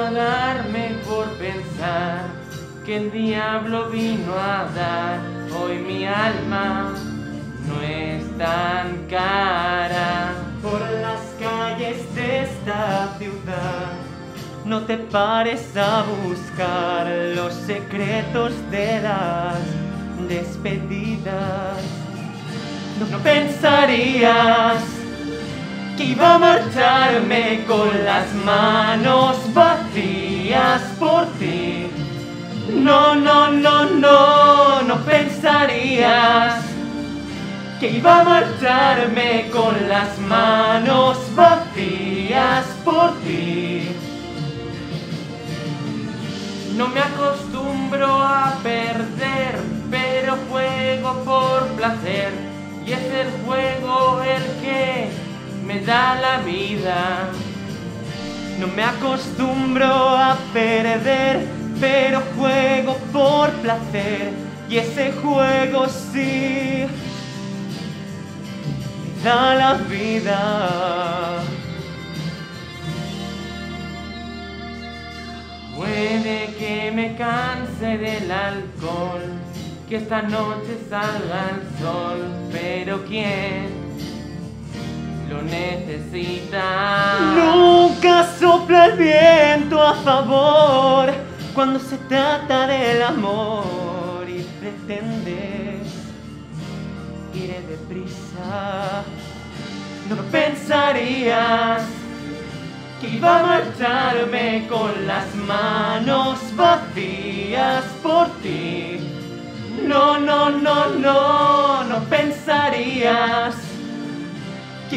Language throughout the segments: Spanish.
a darme por pensar que el diablo vino a dar. Hoy mi alma no es tan cara. Por las calles de esta ciudad, no te pares a buscar los secretos de las despedidas. No pensarías que iba a marcharme con las manos vacías por ti. No, no, no, no, no pensarías que iba a marcharme con las manos vacías por ti. No me acostumbro a perder, pero juego por placer. Y es el juego el que me da la vida. No me acostumbro a perder, pero juego por placer. Y ese juego sí me da la vida. Puede que me canse del alcohol, que esta noche salga el sol, pero ¿quién lo necesita? Nunca sopla el viento a favor cuando se trata del amor y pretendes ir deprisa. No pensarías que iba a marcharme con las manos vacías por ti. No, no, no, no, no pensarías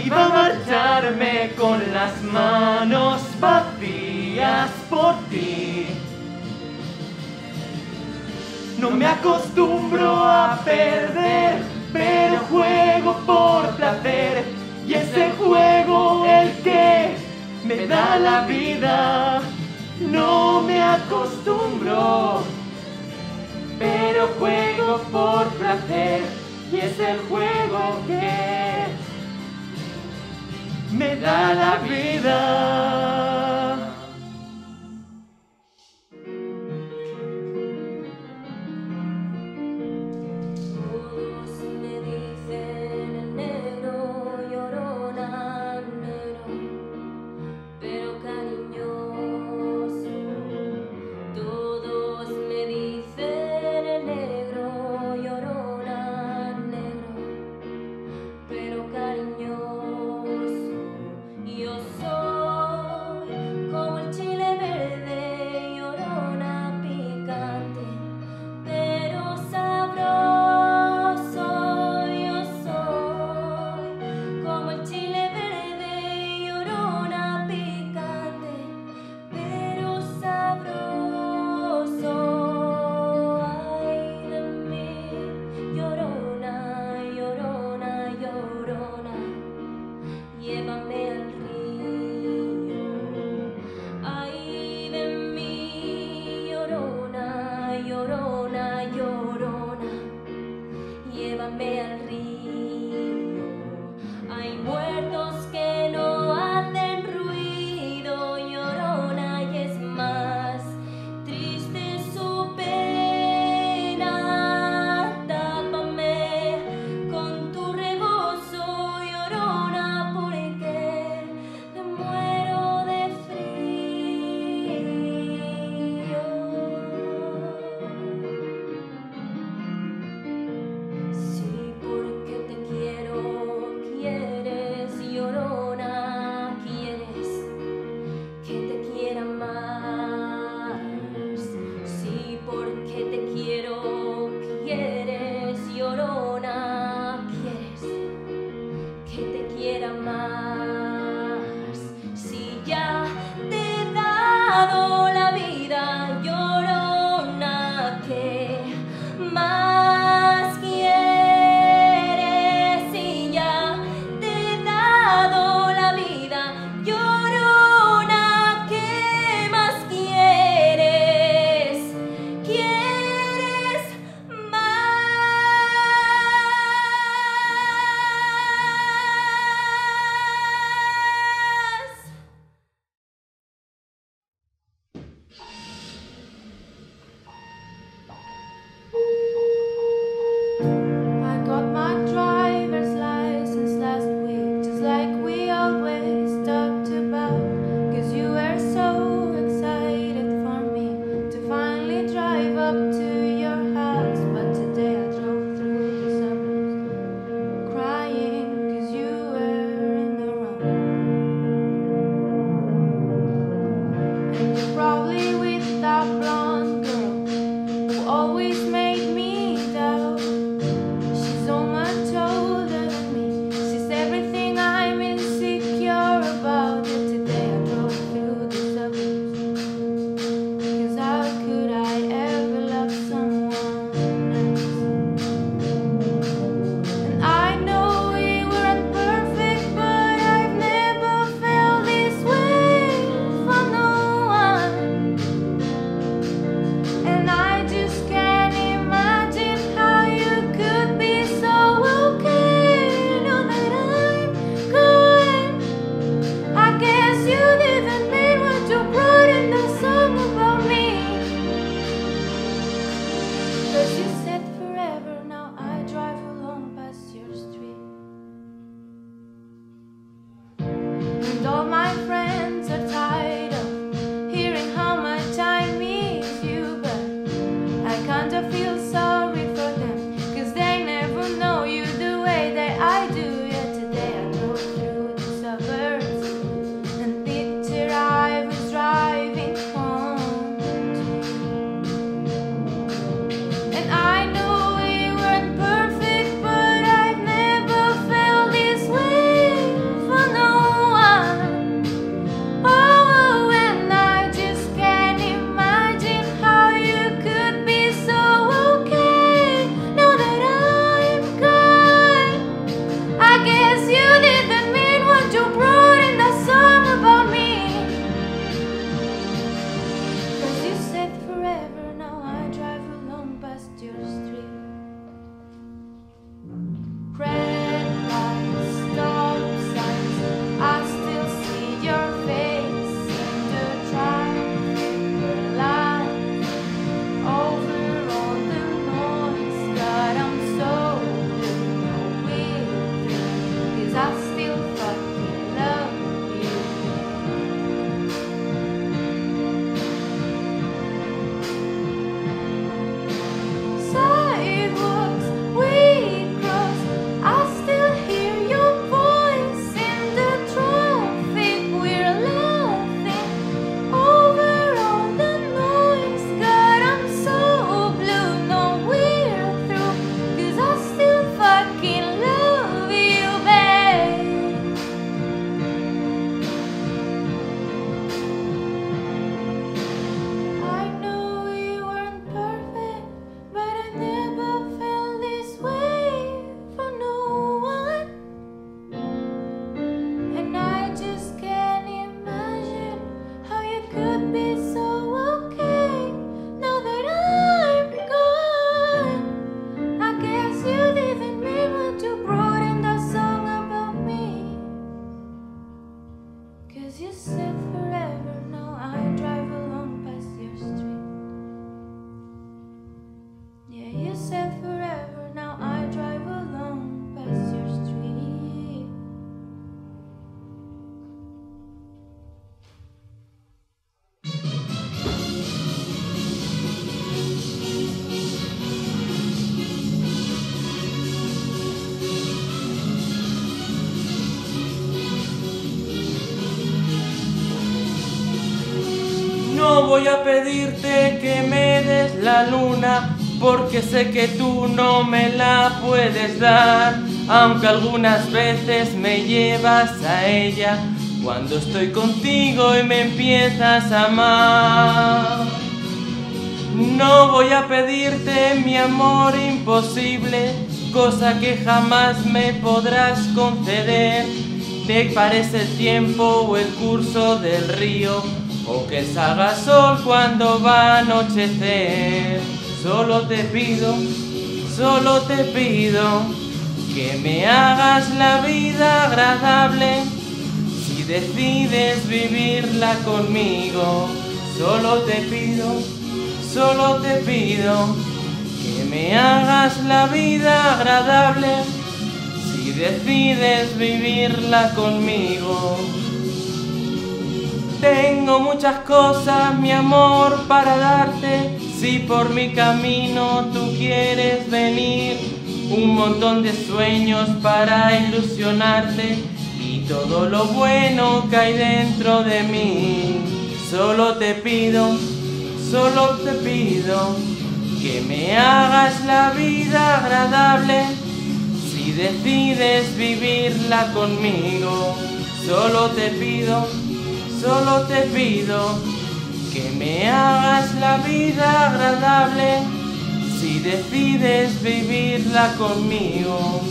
iba a marcharme con las manos vacías por ti. No me acostumbro a perder, pero juego por placer. Y ese juego el que me da la vida. No me acostumbro, pero juego por placer. Y es el juego que me da la vida. Luna, porque sé que tú no me la puedes dar, aunque algunas veces me llevas a ella cuando estoy contigo y me empiezas a amar. No voy a pedirte mi amor imposible, cosa que jamás me podrás conceder. Te parece el tiempo o el curso del río, o que salga sol cuando va a anochecer. Solo te pido, solo te pido que me hagas la vida agradable. Si decides vivirla conmigo, solo te pido, solo te pido que me hagas la vida agradable. Si decides vivirla conmigo. Tengo muchas cosas, mi amor, para darte. Si por mi camino tú quieres venir, un montón de sueños para ilusionarte y todo lo bueno que hay dentro de mí. Solo te pido, solo te pido que me hagas la vida agradable. Si decides vivirla conmigo, solo te pido, solo te pido que me hagas la vida agradable si decides vivirla conmigo.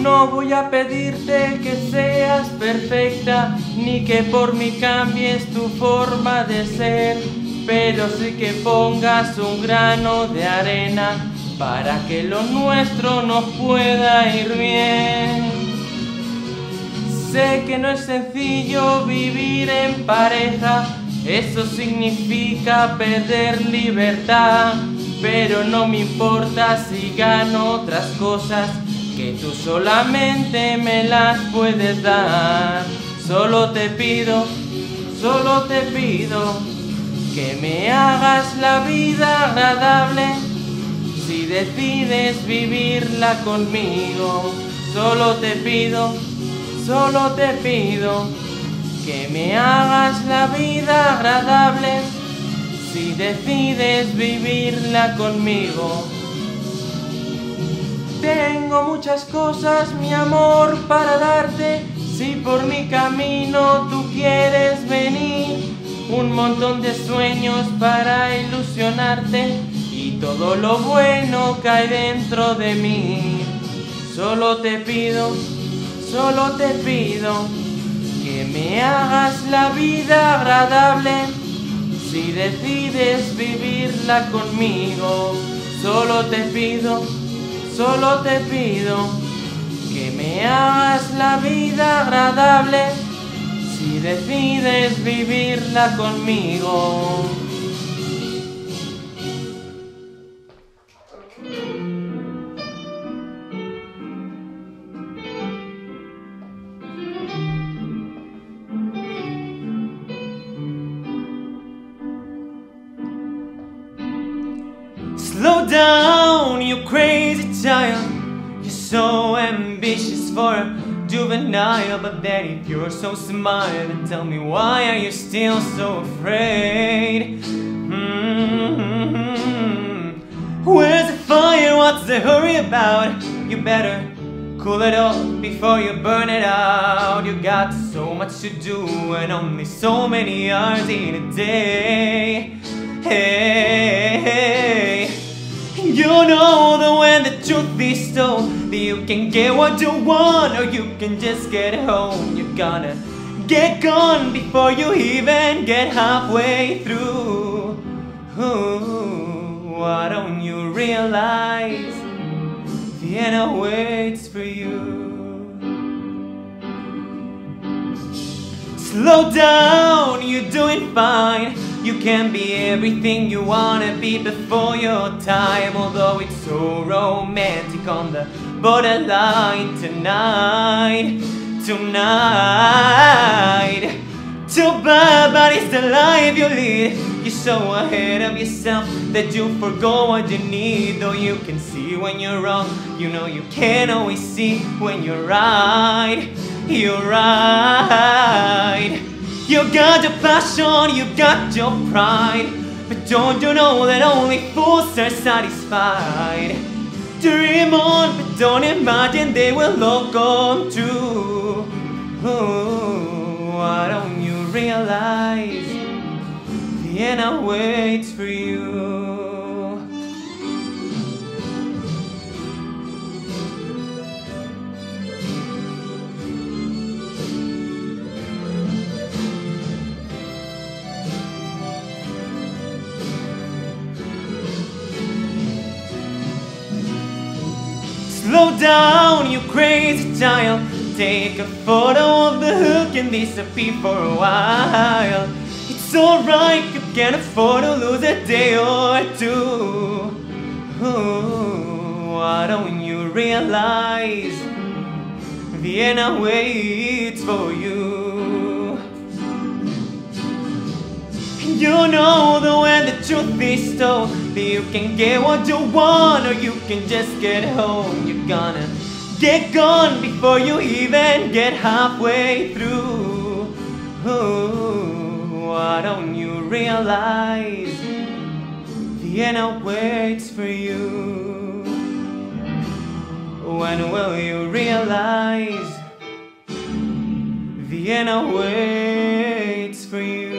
No voy a pedirte que seas perfecta, ni que por mí cambies tu forma de ser, pero sí que pongas un grano de arena para que lo nuestro nos pueda ir bien. Sé que no es sencillo vivir en pareja, eso significa perder libertad, pero no me importa si gano otras cosas que tú solamente me las puedes dar. Solo te pido, solo te pido que me hagas la vida agradable si decides vivirla conmigo. Solo te pido, solo te pido que me hagas la vida agradable si decides vivirla conmigo. Tengo muchas cosas, mi amor, para darte. Si por mi camino tú quieres venir, un montón de sueños para ilusionarte y todo lo bueno hay dentro de mí. Solo te pido, solo te pido que me hagas la vida agradable. Si decides vivirla conmigo, solo te pido Solo te pido que me hagas la vida agradable si decides vivirla conmigo. Slow down, you crazy child. You're so ambitious for a juvenile, but then if you're so smart, then tell me why are you still so afraid? Mm-hmm. Where's the fire? What's the hurry about? You better cool it off before you burn it out. You got so much to do and only so many hours in a day. Hey, you know that when the truth is told, you can get what you want or you can just get home. You're gonna get gone before you even get halfway through. Ooh, why don't you realize Vienna waits for you? Slow down, you're doing fine. You can be everything you wanna be before your time Although it's so romantic on the borderline tonight Tonight. Till body's the life you lead. You're so ahead of yourself that you forgo what you need. Though you can see when you're wrong You know you can't always see when you're right. You're right. You got your passion, you got your pride But don't you know that only fools are satisfied? Dream on, but don't imagine they will all come too Ooh, Why don't you realize Vienna waits for you? Down, you crazy child. Take a photo of the hook and disappear for a while. It's alright, you can afford to lose a day or two. Ooh, why don't you realize Vienna waits for you? You know the way the truth is told. You can get what you want, or you can just get home. You gonna get gone before you even get halfway through. Ooh, why don't you realize Vienna waits for you? When will you realize Vienna waits for you?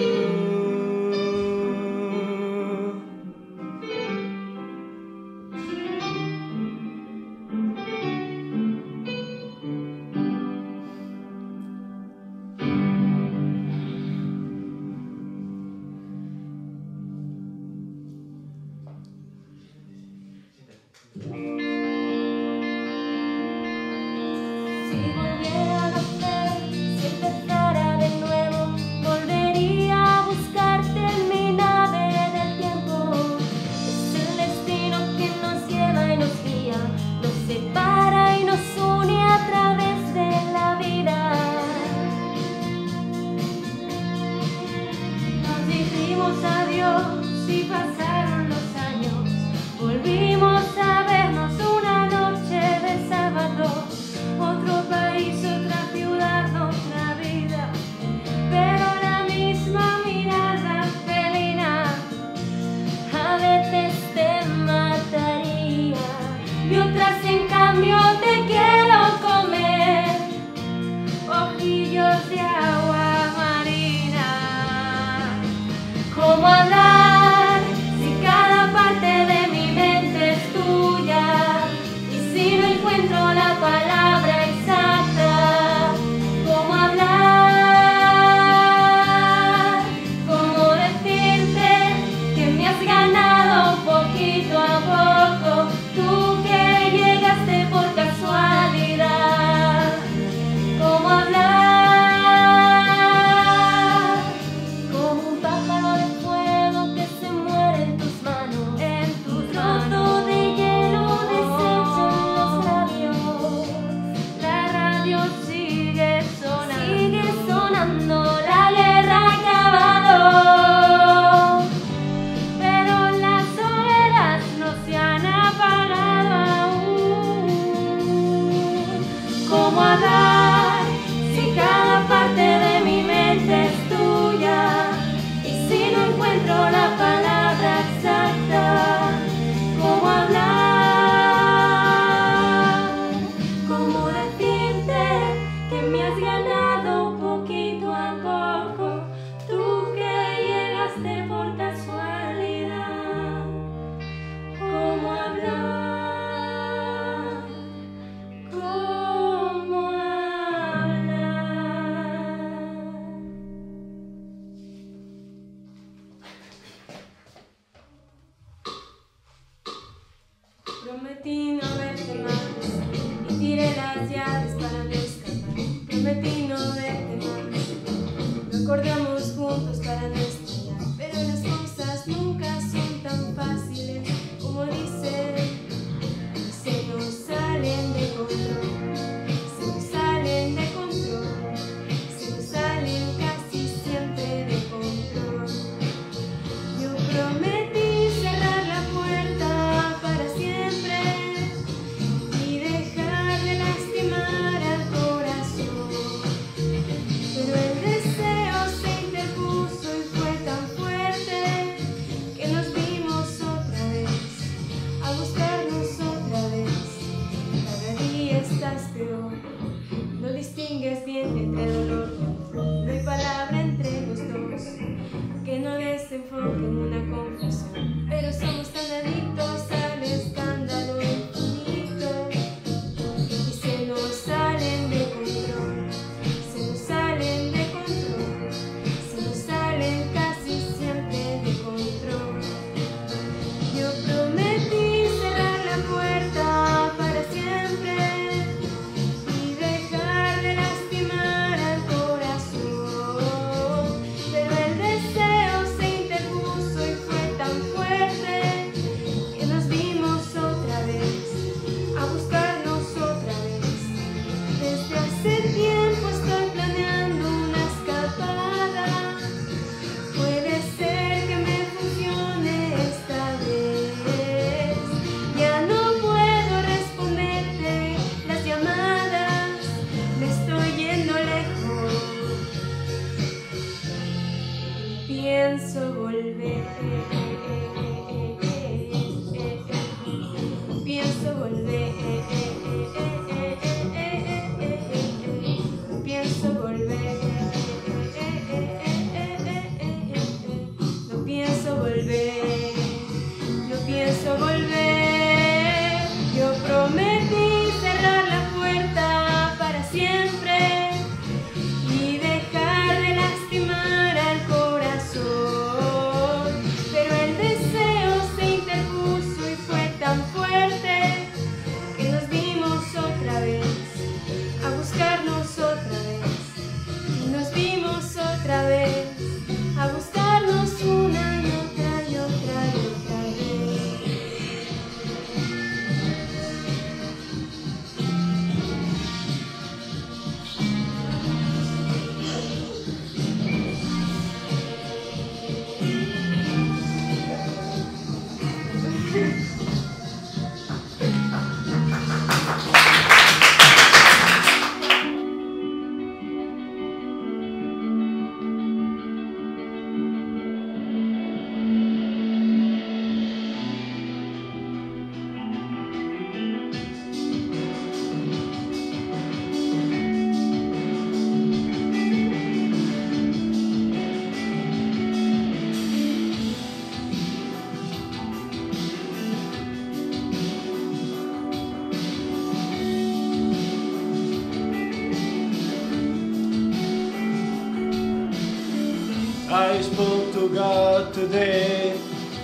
I spoke to God today.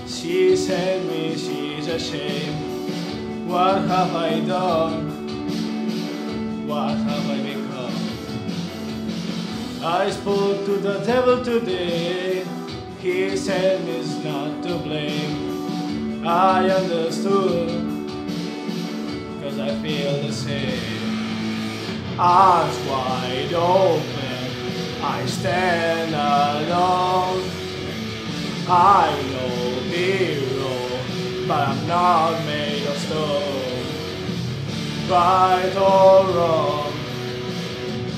She said me she's ashamed. What have I done? What have I become? I spoke to the devil today. He said me's not to blame. I understood, cause I feel the same. Eyes wide open, I stand alone. I know hero, but I'm not made of stone. Right or wrong,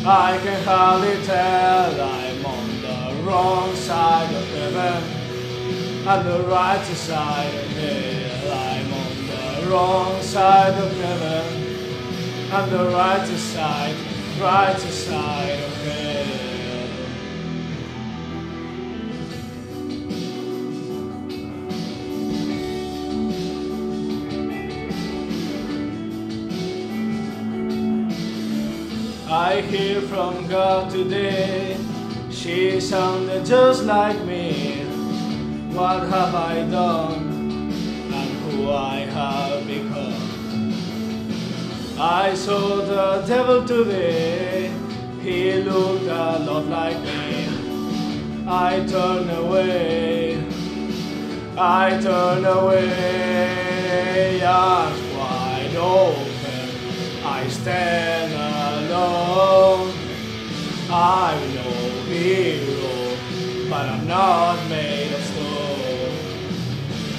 I can hardly tell I'm on the wrong side of heaven and the right side of hell. I'm on the wrong side of heaven and the right side, right side of hell. I hear from God today. She sounded just like me. What have I done and who I have become? I saw the devil today. He looked a lot like me. I turned away. I turned away. Eyes wide open. I stand alone. I'm no hero, but I'm not made of stone.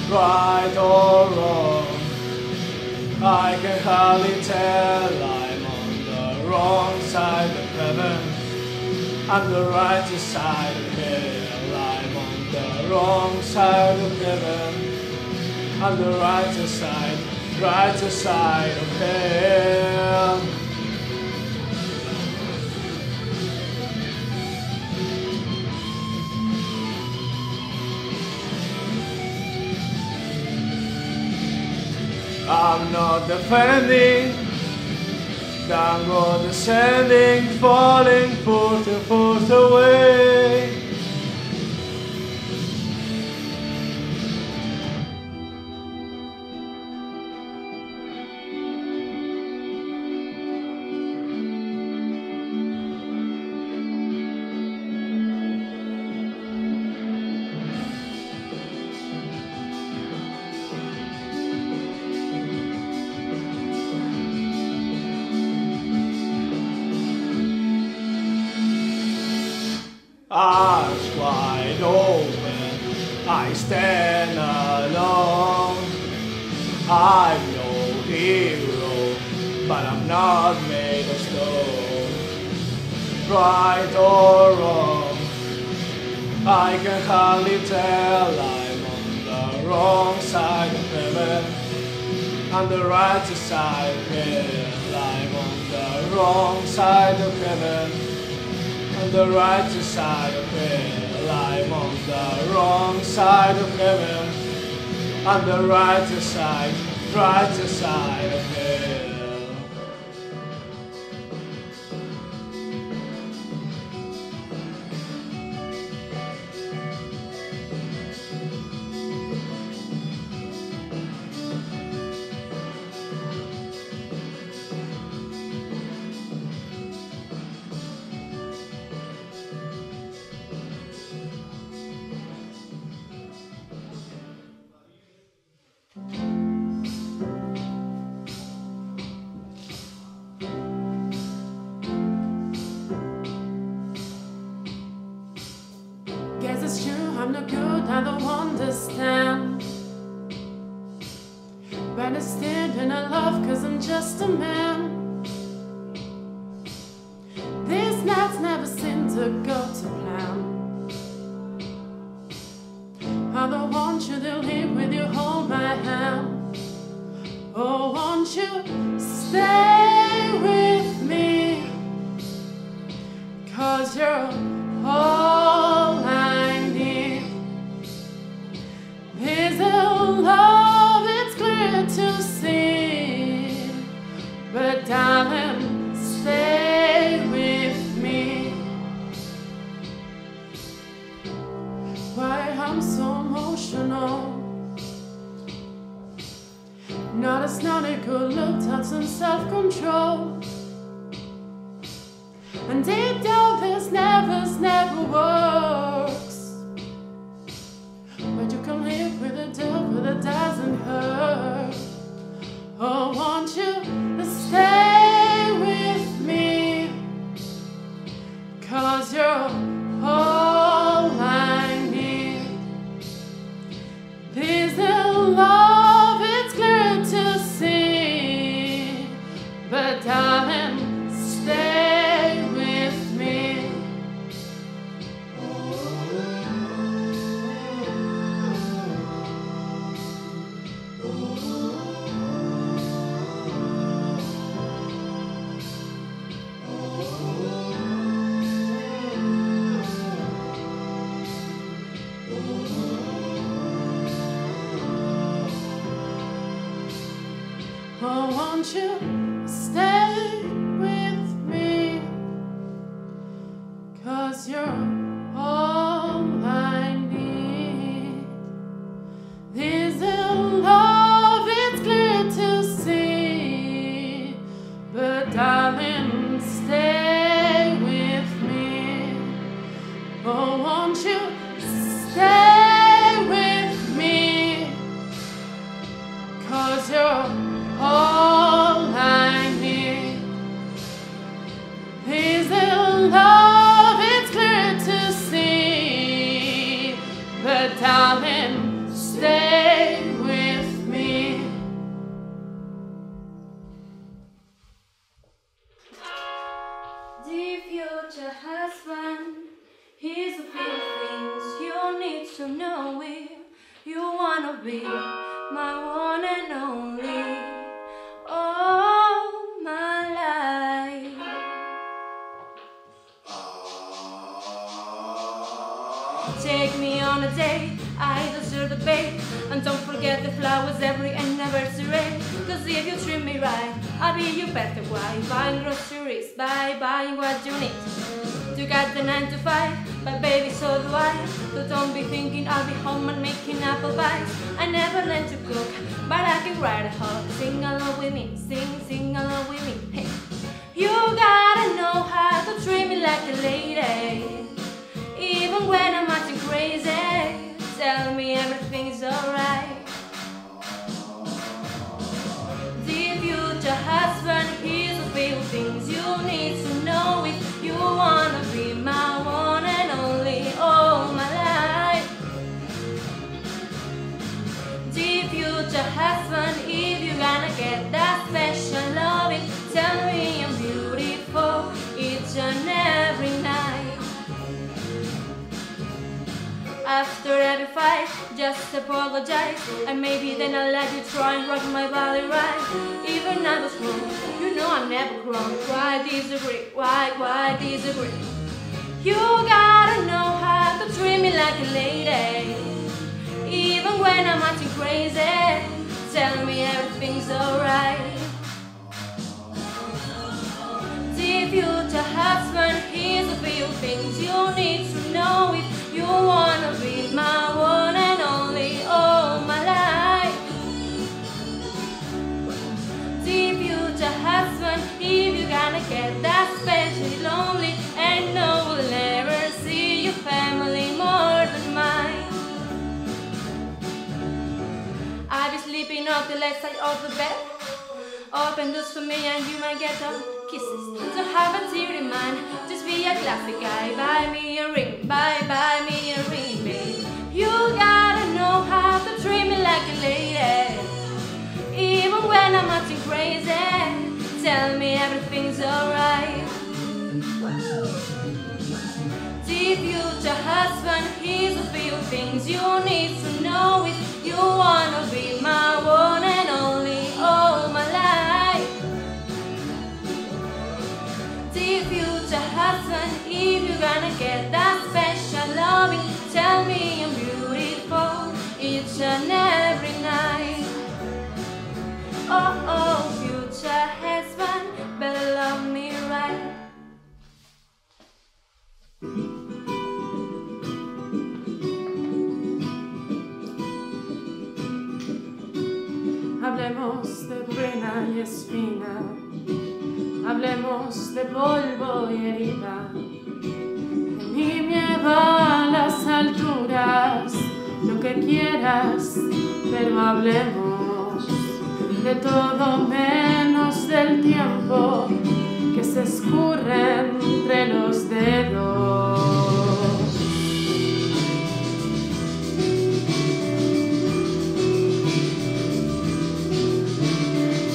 Right or wrong, I can hardly tell. I'm on the wrong side of heaven. I'm the right side of hell. I'm on the wrong side of heaven. I'm the right side, right side of hell. I'm not defending, downward descending, falling forth and forth away. Hardly tell. I'm on the wrong side of heaven and the right side of hell. I'm on the wrong side of heaven on the right side of hell. I'm on the wrong side of heaven. On the right side, right side I don't understand. But I stand and I love, cause I'm just a man. I'm so emotional. Not a good look, that's some self control. And deep down, this never, never works. But you can live with a devil that doesn't hurt. Oh, won't you? Be thinking I'll be home and making apple pies. I never learned to cook, but I can write a hug. Sing along with me, sing, sing along with me. Hey. You gotta know how to treat me like a lady. Even when I'm acting crazy, tell me everything's alright. Dear future husband, here's Dear future husband, if you're gonna get that special loving, tell me I'm beautiful each and every night. After every fight, just apologize. And maybe then I'll let you try and rock my body right. Even I was wrong, you know I'm never wrong. Why disagree, why, why disagree? You gotta know how to treat me like a lady Even when I'm acting crazy Tell me everything's alright. Dear future husband, here's a few things you need to know if you wanna be my of the bed. Open doors for me and you might get some kisses. So have a tear in mind, just be a classic guy. Buy me a ring, buy, buy me a ring, babe. You gotta know how to treat me like a lady. Even when I'm acting crazy, tell me everything's alright. Future husband, here's a few things you need to know if you wanna be my one gonna get that special loving? Tell me I'm beautiful each and every night. Oh, oh, future husband, better love me right. Hablemos de pena y espina, hablemos de polvo y herida. a las alturas, lo que quieras, pero hablemos de todo menos del tiempo que se escurre entre los dedos.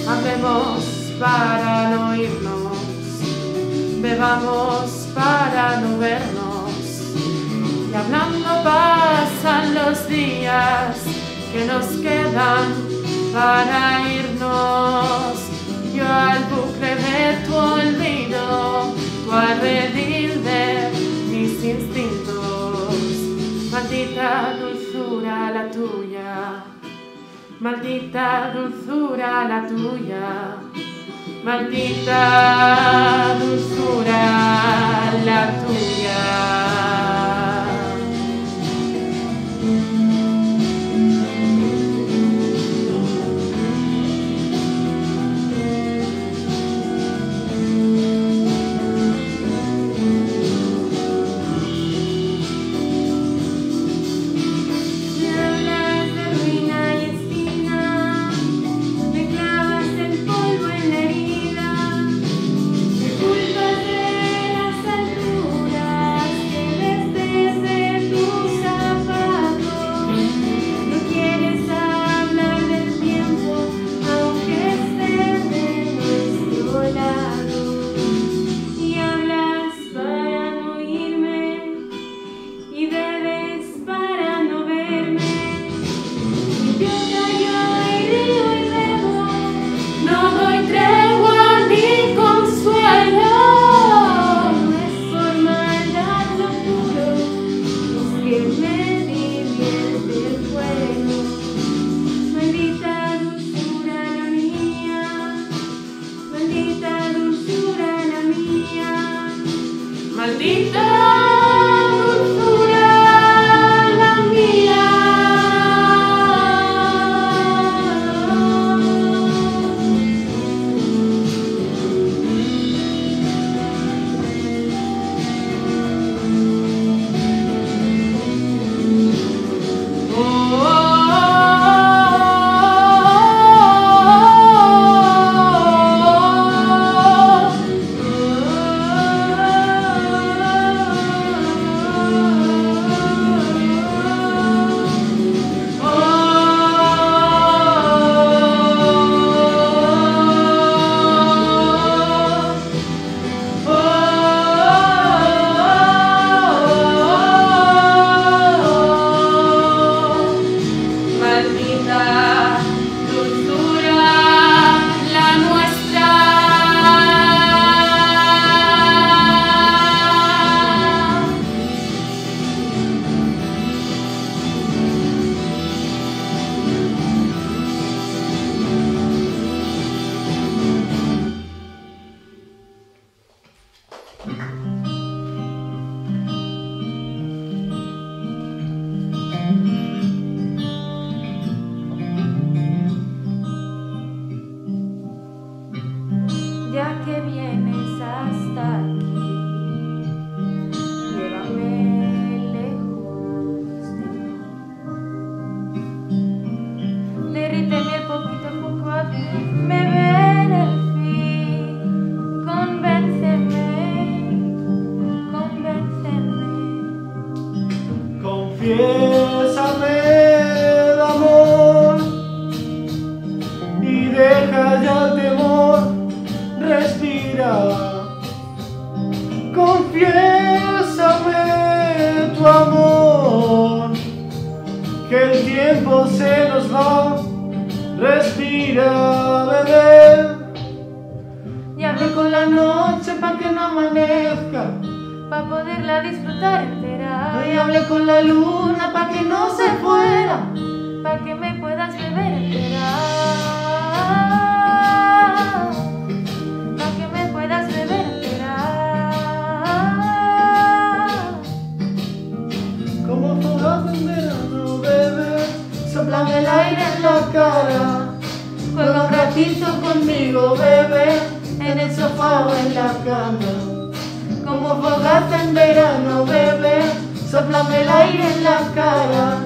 Hablemos para no irnos, bebamos para no vernos y hablando pasan los días que nos quedan para irnos. Yo al bucle de tu olvido, tu alredil de mis instintos. Maldita dulzura la tuya, maldita dulzura la tuya, maldita dulzura la tuya. cara Juega un ratito conmigo, bebé En el sofá o en la cama. Como fogata en verano, bebé Soplame el aire en la cara.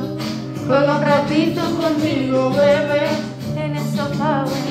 Juega un ratito conmigo, bebé En el sofá o en la cama.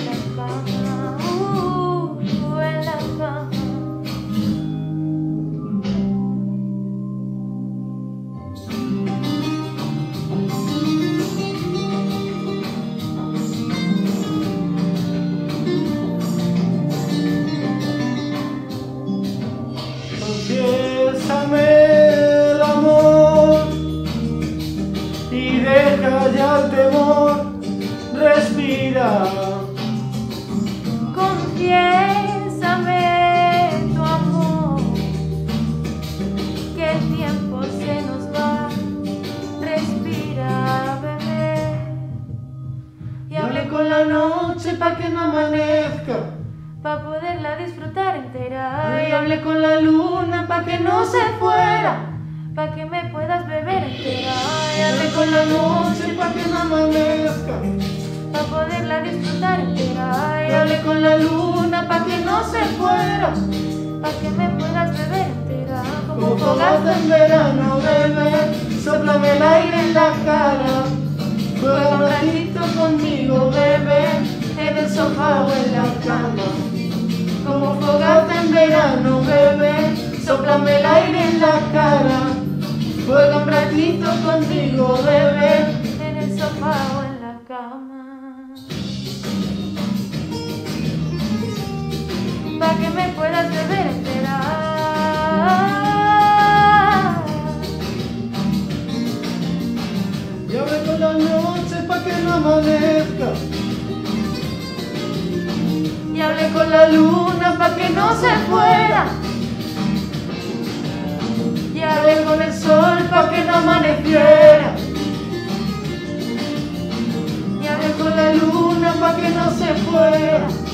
Disfrutar entera. Y hablé con la luna pa' que no se fuera. para que me puedas beber entera. Como fogata en verano, bebé, soplame el aire en la cara. Juega un ratito conmigo, bebé, en el sofá o en la cama. Como fogata en verano, bebé, soplame el aire en la cara. Juega un ratito conmigo, bebé, me puedas beber entera. y hablé con la noche pa' que no amanezca. Y hablé con la luna pa' que no se fuera. Y hablé con el sol pa' que no amaneciera. Y hablé con la luna pa' que no se fuera.